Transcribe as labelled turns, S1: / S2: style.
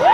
S1: Woo!